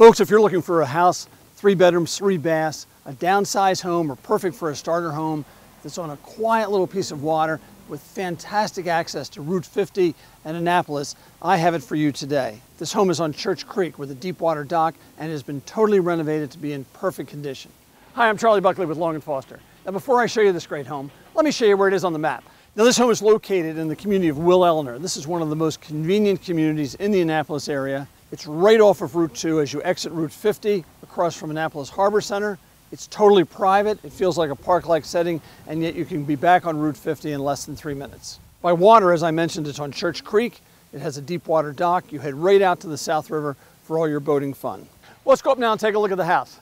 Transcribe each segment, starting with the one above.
Folks, if you're looking for a house, three bedrooms, three baths, a downsized home or perfect for a starter home that's on a quiet little piece of water with fantastic access to Route 50 and Annapolis, I have it for you today. This home is on Church Creek with a deep water dock and has been totally renovated to be in perfect condition. Hi, I'm Charlie Buckley with Long & Foster. Now before I show you this great home, let me show you where it is on the map. Now this home is located in the community of Wilelinor. This is one of the most convenient communities in the Annapolis area. It's right off of Route 2 as you exit Route 50 across from Annapolis Harbor Center. It's totally private. It feels like a park-like setting, and yet you can be back on Route 50 in less than three minutes. By water, as I mentioned, it's on Church Creek. It has a deep water dock. You head right out to the South River for all your boating fun. Let's go up now and take a look at the house.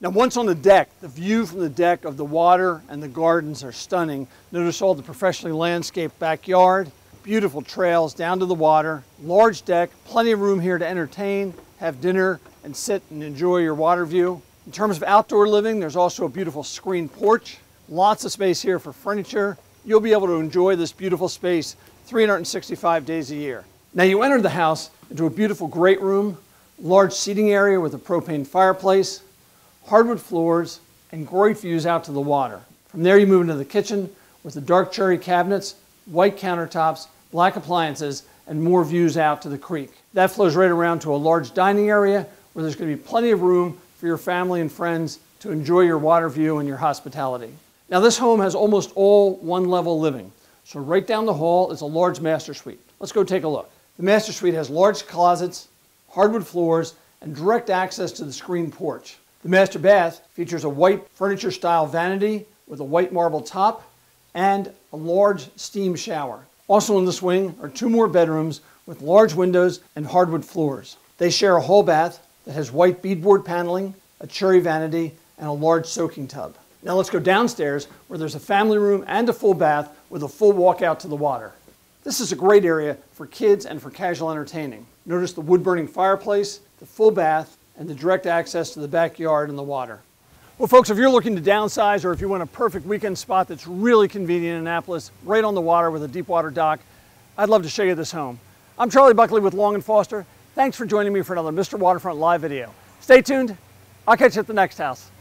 Now, once on the deck, the view from the deck of the water and the gardens are stunning. Notice all the professionally landscaped backyard, beautiful trails down to the water, large deck, plenty of room here to entertain, have dinner, and sit and enjoy your water view. In terms of outdoor living, there's also a beautiful screen porch, lots of space here for furniture. You'll be able to enjoy this beautiful space 365 days a year. Now you enter the house into a beautiful great room, large seating area with a propane fireplace, hardwood floors, and great views out to the water. From there you move into the kitchen with the dark cherry cabinets, white countertops, black appliances, and more views out to the creek. That flows right around to a large dining area where there's going to be plenty of room for your family and friends to enjoy your water view and your hospitality. Now this home has almost all one level living. So right down the hall is a large master suite. Let's go take a look. The master suite has large closets, hardwood floors, and direct access to the screen porch. The master bath features a white furniture style vanity with a white marble top and a large steam shower. Also in this wing are two more bedrooms with large windows and hardwood floors. They share a hall bath that has white beadboard paneling, a cherry vanity, and a large soaking tub. Now let's go downstairs where there's a family room and a full bath with a full walkout to the water. This is a great area for kids and for casual entertaining. Notice the wood burning fireplace, the full bath, and the direct access to the backyard and the water. Well, folks, if you're looking to downsize or if you want a perfect weekend spot that's really convenient in Annapolis, right on the water with a deep water dock, I'd love to show you this home. I'm Charlie Buckley with Long & Foster. Thanks for joining me for another Mr. Waterfront live video. Stay tuned. I'll catch you at the next house.